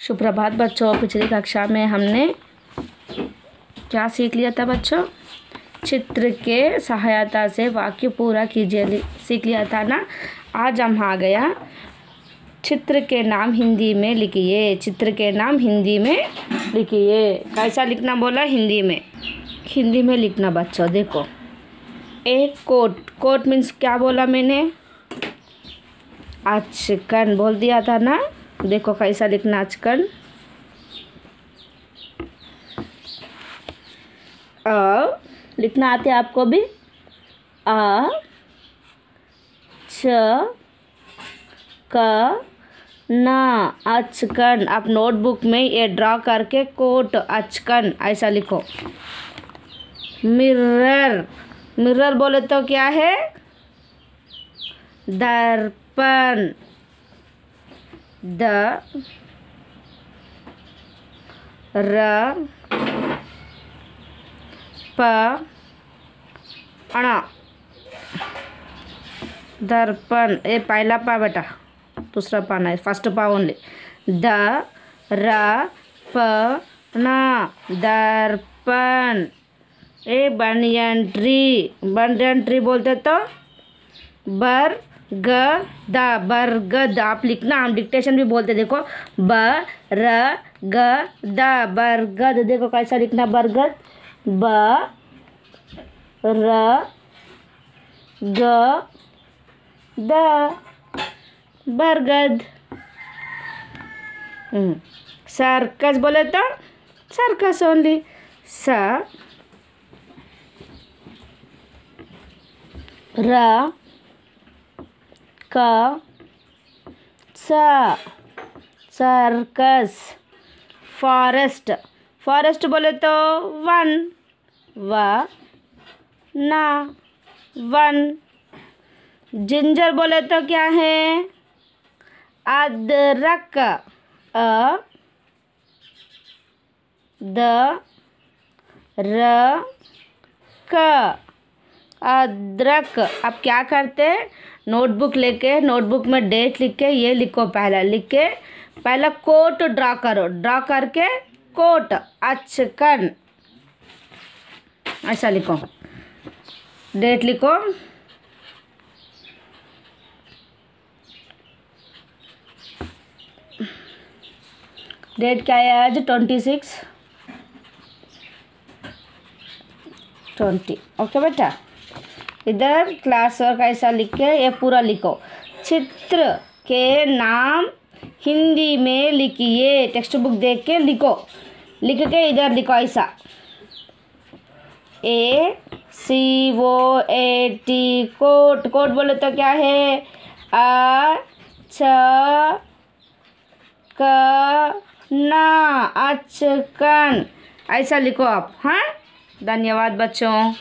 सुप्रभात बच्चों, पिछली कक्षा में हमने क्या सीख लिया था बच्चों? चित्र के सहायता से वाक्य पूरा कीजिए सीख लिया था ना? आज हम आ गया चित्र के नाम हिंदी में लिखिए, चित्र के नाम हिंदी में लिखिए। कैसा लिखना बोला? हिंदी में। हिंदी में लिखना बच्चों, देखो। एक कोट कोट मीन्स क्या बोला मैंने? अचकन बोल दिया था ना? देखो कैसा लिखना अचकन अ, लिखना आते आपको भी। अ, छ, क, न, अचकन। आप नोटबुक में ये ड्रॉ करके कोट, अचकन, ऐसा लिखो। मिरर। मिरर बोले तो क्या है? दर्पण। द र प अणा। दर्पण। ये पहला पा बेटा, दूसरा पा नहीं फ़र्स्ट पा ओनली द, र, प, न। दर्पण। ए, बनियन ट्री बनियन ट्री बोलते तो? बर ग, द बरगद आप लिखना हम डिक्टेशन भी बोलते देखो। ब, र, ग, द बरगद देखो कैसा लिखना बरगद ब, र, ग, द बरगद सर्कस बोले तो सर्कस ओनली स, र क स सर्कस फॉरेस्ट फॉरेस्ट बोले तो वन, व, न, वन. जिंजर बोले तो क्या है? अदरक, अ, द, र, क. अदरक। अब क्या करते हैं? नोटबुक लेके, नोटबुक में डेट लिख के, ये लिखो पहला, लिख के, पहला कोट ड्रा करो। ड्रा करके कोट अचकन ऐसा लिखो। डेट लिखो। डेट क्या है आज? Twenty six. ट्वेंटी। ओके बेटा। इधर क्लास वर्क ऐसा लिख के ये पूरा लिखो। चित्र के नाम हिंदी में लिखिए। टेक्स्ट बुक देख के लिखो। लिख के इधर लिखो ऐसा। A C O A T coat coat बोले तो क्या है? अ, छ, क, न, अचकन। ऐसा लिखो आप हाँ? धन्यवाद बच्चों।